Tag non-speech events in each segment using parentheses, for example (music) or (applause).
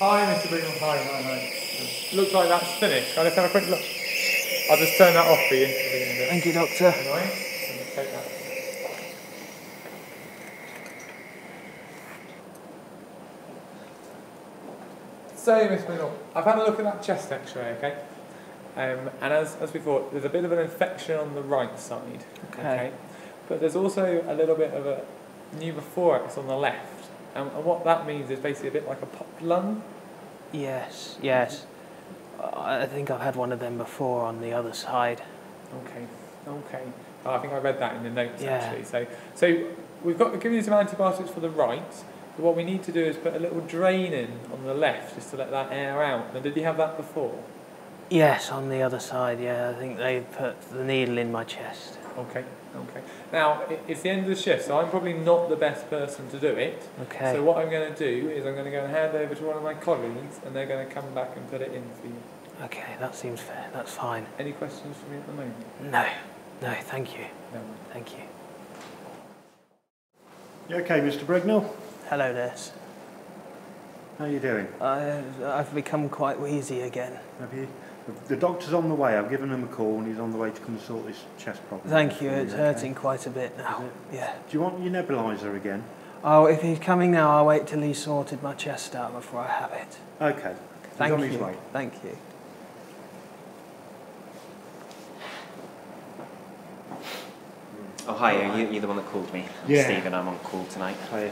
Hi, Mr. Brigham. Hi, hi, hi. Looks like that's finished. Can I just have a quick look? I'll just turn that off for you. Thank you, Doctor. Annoying. Take that. So, Miss Middle, I've had a look at that chest x-ray, okay? Um, and as, as thought, there's a bit of an infection on the right side, Okay. But there's also a little bit of a pneumothorax on the left. And, and what that means is basically a bit like a popped lung. Yes, yes. I think I've had one of them before on the other side. Okay, okay. Oh, I think I read that in the notes Yeah. actually. So, so we've got to give you some antibiotics for the right. But what we need to do is put a little drain in on the left just to let that air out. Now, did you have that before? Yes, on the other side, yeah. I think they put the needle in my chest. Okay, okay. Now, it's the end of the shift, so I'm probably not the best person to do it. Okay. So what I'm going to do is I'm going to go and hand over to one of my colleagues and they're going to come back and put it in for you. Okay, that seems fair. That's fine. Any questions for me at the moment? No, no, thank you. No. Thank you. You okay, Mr. Brignall? Hello, Des. How are you doing? I, I've become quite wheezy again. Have you? The doctor's on the way. I've given him a call and he's on the way to come and sort this chest problem. Thank you, it's okay? hurting quite a bit now. Yeah. Do you want your nebulizer again? Oh, if he's coming now, I'll wait till he's sorted my chest out before I have it. Okay. Thank he's on you. his way. Thank you. Oh, hi, are you, you're the one that called me. I'm Yeah. Stephen, I'm on call tonight. Hi.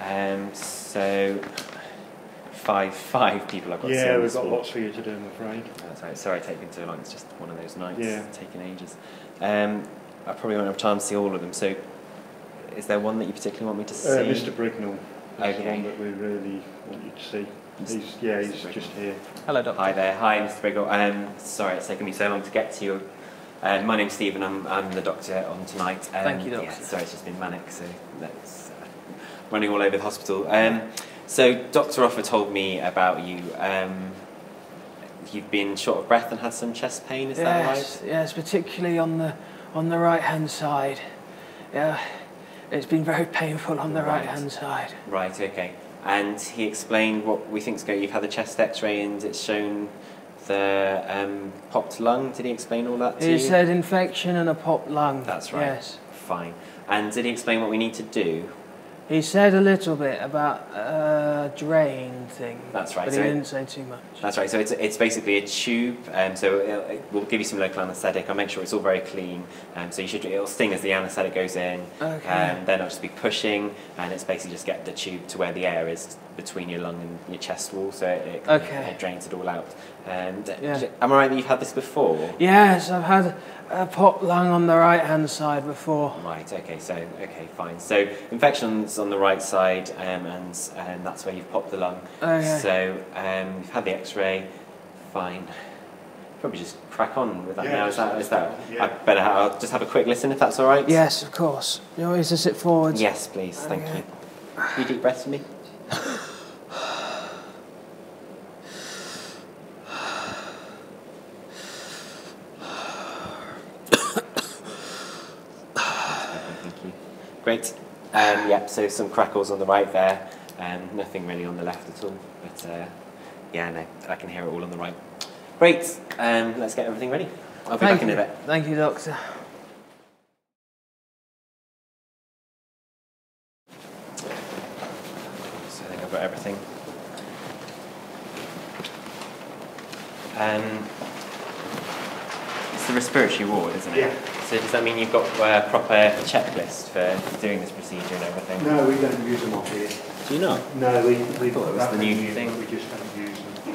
Um, so, five five people I've got to see Yeah, we've got ward. lots for you to do, I'm afraid. Oh, sorry, sorry taking so long, it's just one of those nights, Yeah. taking ages. Um, I probably won't have time to see all of them, so is there one that you particularly want me to see? Uh, Mr. Brignall is the Okay. one that we really want you to see. He's, yeah, he's just here. Hello, Doctor. Hi there, hi Mr. Brignall. Um, sorry it's taken me so long to get to you. Uh, my name's Stephen, I'm, I'm the doctor on tonight. Um, Thank you, Yeah, doctor. sorry, it's just been manic, so that's uh, running all over the hospital. Um, so Dr. Offer told me about you. Um, you've been short of breath and had some chest pain, is that yes, right? yes, particularly on the on the right hand side. Yeah, it's been very painful on the Right. right hand side. Right, okay. And he explained what we think's going. You've had the chest X-ray and it's shown the um, popped lung. Did he explain all that to He you? said infection and a popped lung. That's right. Yes. Fine. And did he explain what we need to do? He said a little bit about uh, drain thing. That's right, But so he didn't say too much. That's right. So it's, it's basically a tube. Um, so it'll, it will give you some local anaesthetic. I'll make sure it's all very clean. Um, so you should it'll sting as the anaesthetic goes in. Okay. Um, then I'll just be pushing, and it's basically just get the tube to where the air is between your lung and your chest wall, so it, it, Okay. it drains it all out. And Yeah. am I right that you've had this before? Yes, I've had a popped lung on the right hand side before. Right. Okay. So okay, fine. So infections on the right side, um, and and that's where you've popped the lung. Okay. So um, you've had the X-ray. Fine. Probably just crack on with that Yeah, now. Is that is that? yeah. I better. Ha- I'll just have a quick listen if that's all right. Yes, of course. You want me to sit forward? Yes, please. Thank Okay. you. Can you deep breaths for me? (coughs) Great. Um, yep, so some crackles on the right there, um, nothing really on the left at all. But uh, yeah, no, I can hear it all on the right. Great. Um, let's get everything ready. I'll be Thank back in you. a bit. Thank you, Doctor. So I think I've got everything. Um, it's the respiratory ward, isn't it? Yeah. So does that mean you've got a proper checklist for doing this procedure and everything? No, we don't use them up here. Do you not? No, we, we thought it was the new used, thing. but We just don't use them.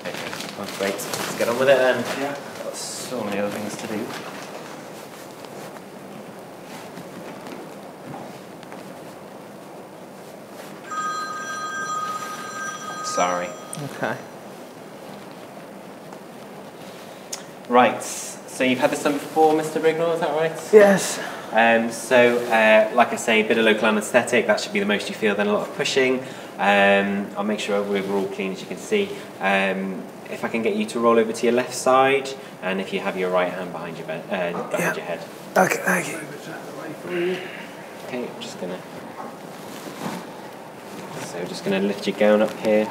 Okay, well, great. Let's get on with it then. Yeah. Got so many other things to do. Sorry. Okay. Right. So you've had this done before, Mr. Brignall, is that right? Yes. Um, so, uh, like I say, a bit of local anaesthetic, that should be the most you feel, then a lot of pushing. Um, I'll make sure we're all clean as you can see. Um, if I can get you to roll over to your left side, and if you have your right hand behind your, bed, uh, behind Yeah. your head. Okay, thank you. Okay, I'm just gonna. So just going to lift your gown up here.